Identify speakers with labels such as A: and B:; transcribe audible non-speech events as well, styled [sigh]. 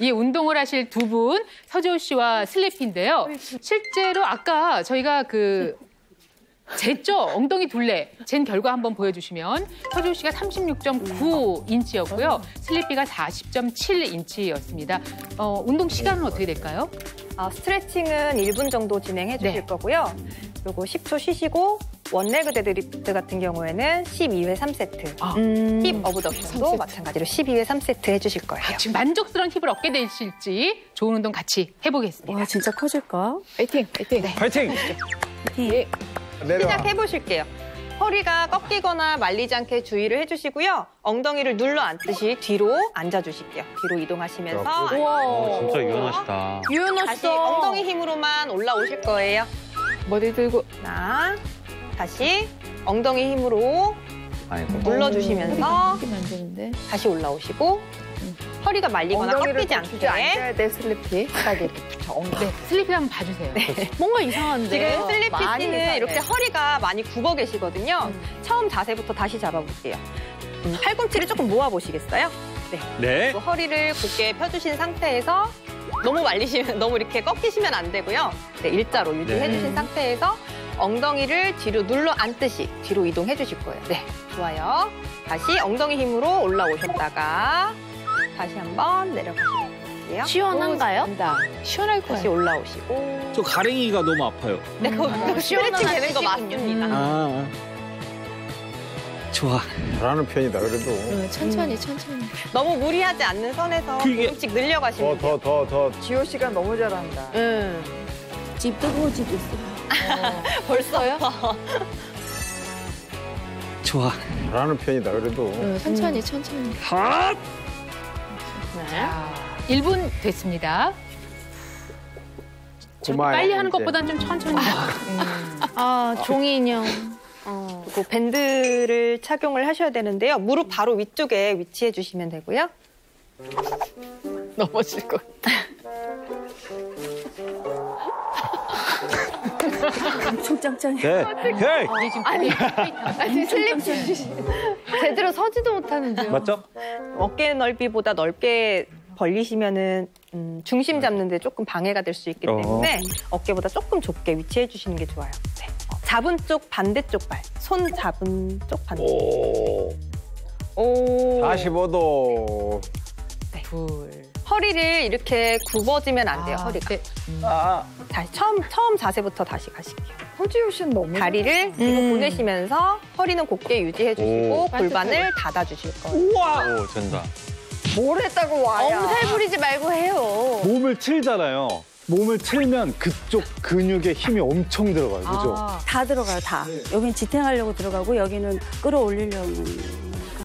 A: 이 운동을 하실 두 분, 서재호 씨와 슬리피인데요. 실제로 아까 저희가 그 쟀죠? 엉덩이 둘레. 잰 결과 한번 보여주시면 서재호 씨가 36.9인치였고요. 슬리피가 40.7인치였습니다. 어, 운동 시간은 어떻게 될까요?
B: 아, 스트레칭은 1분 정도 진행해 주실
A: 네.
B: 거고요. 그리고 10초 쉬시고 one leg deadlift 같은 경우에는 12회 3세트.
A: 아.
B: 힙 어브덕션도 마찬가지로 12회 3세트 해주실 거예요.
A: 지금 만족스러운 힙을 얻게 되실지 좋은 운동 같이 해보겠습니다.
C: 와 진짜 커질까?
D: 파이팅, 파이팅.
E: 파이팅!
C: 예.
E: 내려와.
B: 시작해 보실게요. 허리가 꺾이거나 말리지 않게 주의를 해주시고요. 엉덩이를 눌러 앉듯이 뒤로 앉아주실게요. 뒤로 이동하시면서
E: 어, 진짜 유연하시다.
B: 다시 엉덩이 힘으로만 올라오실 거예요.
D: 머리 들고.
B: 하나, 다시 엉덩이 힘으로
E: 아이고.
B: 눌러주시면서. 다시 올라오시고 허리가 말리거나 꺾이지 않게
D: 앉아야 돼, 슬리피. 딱 이렇게 붙여. 엉덩이.
A: 네, 슬리피 한번 봐주세요.
D: 뭔가 이상한데.
B: 지금 슬리피
D: 많이
B: 씨는
D: 이상해.
B: 이렇게 허리가 많이 굽어 계시거든요. 처음 자세부터 다시 잡아볼게요. 음, 팔꿈치를 조금 모아보시겠어요?
E: 네.
B: 그리고 허리를 곧게 펴주신 상태에서 너무 말리시면 너무 이렇게 꺾이시면 안 되고요. 네, 일자로 유지해주신
E: 네.
B: 상태에서 엉덩이를 뒤로 눌러 앉듯이 뒤로 이동해 주실 거예요. 네, 좋아요. 다시 엉덩이 힘으로 올라오셨다가 다시 한번 내려가시게요.
D: 시원한가요? 시원할 거예요.
B: 다시 올라오시고.
E: 저 가랭이가 너무 아파요.
B: 네, 그거 스트레칭 되는 거 맞습니다.
E: 아. 좋아.
F: 잘하는 편이다 그래도
D: 응, 천천히, 천천히.
B: 너무 무리하지 않는 선에서
E: 그게-
B: 조금씩 늘려가시면 돼요.
F: 더 더더
D: 지호 씨가 너무 잘한다.
B: 음,
C: 집도 고집 있어요. [laughs]
B: 벌써요? [laughs]
E: 좋아.
F: 잘하는 편이다 그래도
D: 응, 천천히, 천천히.
E: 핫!
A: 자, 1분 됐습니다. 저렇게
F: 고마워요,
A: 빨리 하는
F: 이제.
A: 것보다는 좀 천천히. 음.
D: 아, 종이 인형.
B: 그리고 밴드를 착용을 하셔야 되는데요. 무릎 바로 위쪽에 위치해 주시면 되고요.
D: 넘어질 것 같아.
C: 엄청 짱짱해.
E: 네. 오케이.
A: 이게 지금 아니,
D: 아니, 슬리피. 제대로 서지도 못하는데요.
E: 맞죠?
B: 어깨 넓이보다 넓게 벌리시면은 음, 중심 잡는데 조금 방해가 될 수 있기
E: 어.
B: 때문에 어 깨보다 조금 좁게 위치해 주시는 게 좋아요. 네. 어, 잡은 쪽 반대쪽 발, 손 잡은 쪽 반대.
E: 오.
B: 오.
F: 45도
A: 둘.
B: 허리를 이렇게 굽어지면 안 돼요.
A: 아,
B: 허리가.
A: 네.
E: 아.
B: 다시 처음 처음 자세부로 다시 가실게요.
D: 서지호 씨는 너무.
B: 다리를 뒤로 보내시면서 허리는 곧게 유지해 주시고
E: 오.
B: 골반을 닫아 주실 거예요.
E: 우와. 오, 된다.
D: 뭘 했다고 와요? 엄살 부리지 말고 해요.
G: 몸을 틀잖아요. 몸을 틀면 그쪽 근육에 힘이 엄청 들어가요. 그죠?
A: 아,
C: 다 들어가요, 다. 여긴 지탱하려고 들어가고 여기는 끌어올리려는